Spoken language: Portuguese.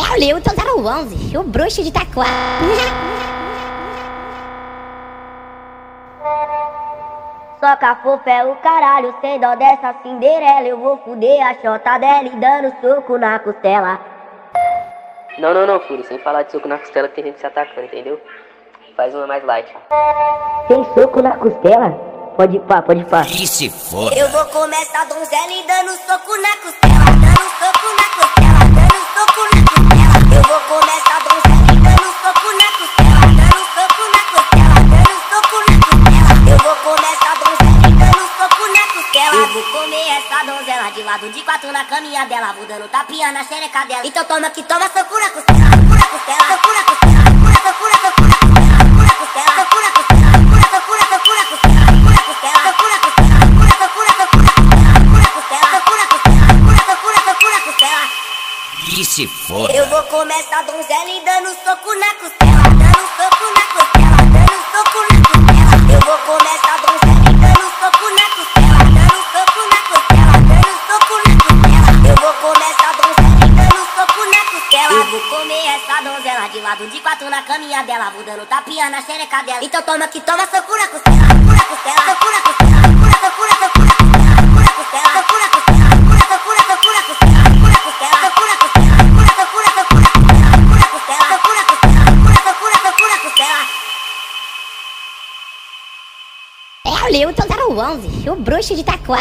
É o Lewton 011, o bruxo de Taquá. Soca fofa é o caralho, sem dó dessa Cinderela Eu vou fuder a chota dela e dando soco na costela Não, não, não, Fúria, sem falar de soco na costela que tem gente se atacando, entendeu? Faz uma mais light. Tem soco na costela? Pode ir pá, pode ir pá E se for? Eu vou começar donzela e dando soco na costela comer essa donzela de lado de quatro na caminha dela Vou dando tapinha na xereca dela Então toma que toma soco na costela Soco na costela, soco na costela soco na, soco na costela Soco na costela, na, soco na costela Soco na costela, soco na costela soco na costela Soco na costela, na, soco na costela E se for? eu vou começar donzela e dando soco na costela Dando soco essa donzela de lado de quatro na caminha dela Vou dando tapinha na xereca dela Então toma que toma soco na costela Soco na costela, soco na costela soco na, soco na costela Soco na costela, na, soco na costela Soco na costela, soco na costela soco na, soco na costela Soco na costela, na, soco na costela É o Lewton 011, o bruxo de Taquá.